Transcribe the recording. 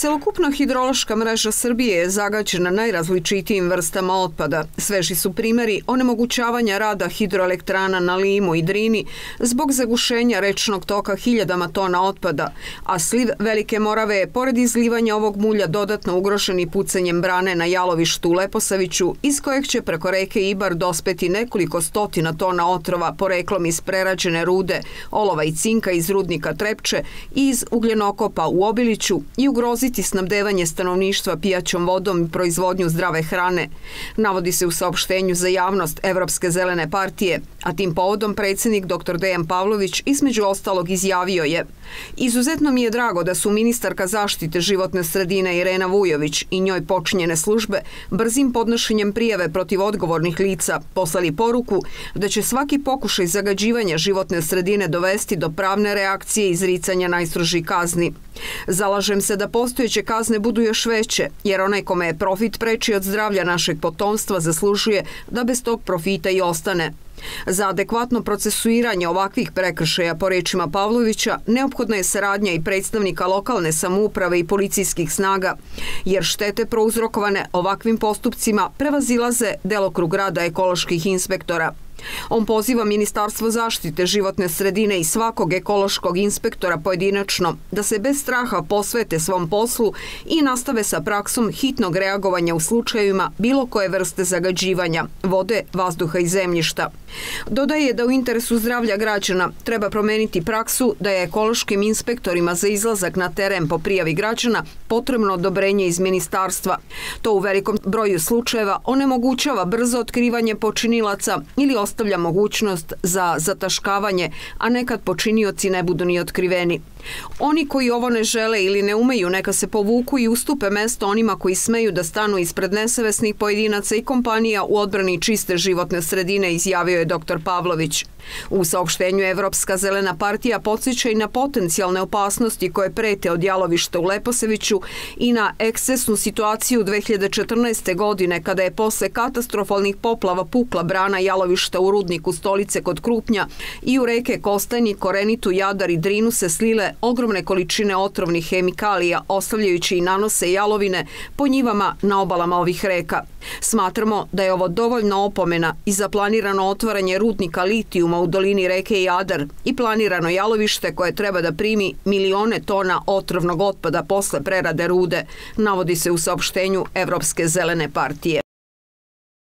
Celokupna hidrološka mreža Srbije je zagađena najrazličitijim vrstama otpada. Sveži su primeri onemogućavanja rada hidroelektrana na Limu i Drini zbog zagušenja rečnog toka hiljadama tona otpada, a sliv Velike Morave je pored izlivanja ovog mulja dodatno ugrošen i pucanjem brane na jalovištu u Leposaviću, iz kojeg će preko reke Ibar dospeti nekoliko stotina tona otrova poreklom iz prerađene rude, olova i cinka iz rudnika Trepče i iz ugljenokopa u Obiliću i ugroziti ugroziti snabdevanje stanovništva pijaćom vodom i proizvodnju zdrave hrane, navodi se u saopštenju za javnost Evropske zelene partije, a tim povodom predsjednik dr. Dejan Pavlović između ostalog izjavio je Izuzetno mi je drago da su ministarka zaštite životne sredine Irena Vujović i njoj počinjene službe brzim podnošenjem prijave protiv odgovornih lica poslali poruku da će svaki pokušaj zagađivanja životne sredine dovesti do pravne reakcije izricanja najstrožih kazni. Zalažem se da postojeće kazne budu još veće, jer onaj kome je profit preči od zdravlja našeg potomstva zaslužuje da bez tog profita i ostane. Za adekvatno procesuiranje ovakvih prekršaja, po rečima Pavlovića, neophodna je saradnja i predstavnika lokalne samouprave i policijskih snaga, jer štete prouzrokovane ovakvim postupcima prevazilaze delokrug rada ekoloških inspektora. On poziva Ministarstvo zaštite životne sredine i svakog ekološkog inspektora pojedinačno da se bez straha posvete svom poslu i nastave sa praksom hitnog reagovanja u slučajevima bilo koje vrste zagađivanja, vode, vazduha i zemljišta. Dodaje da u interesu zdravlja građana treba promeniti praksu da je ekološkim inspektorima za izlazak na teren po prijavi građana potrebno odobrenje iz ministarstva. To u velikom broju slučajeva onemogućava brzo otkrivanje počinilaca ili ostavlja mogućnost za zataškavanje, a nekad počinioci ne budu ni otkriveni. Oni koji ovo ne žele ili ne umeju neka se povuku i ustupe mesto onima koji smeju da stanu ispred nesavesnih pojedinaca i kompanija u odbrani čiste životne sredine, izjavio je dr. Pavlović. U saopštenju Evropska zelena partija podsjeća i na potencijalne opasnosti koje prete od jalovišta u Leposeviću i na ekscesnu situaciju 2014. godine kada je posle katastrofalnih poplava pukla brana jalovišta u rudniku stolice kod Krupnja i u reke Kostajni, Korenitu, Jadar i Drinu se slile ogromne količine otrovnih hemikalija, ostavljajući i nanose jalovine po njivama na obalama ovih reka. Smatramo da je ovo dovoljno opomena i za planirano otvaranje rudnika litijuma u dolini reke Jadar i planirano jalovište koje treba da primi milione tona otrovnog otpada posle prerade rude, navodi se u saopštenju Evropske zelene partije.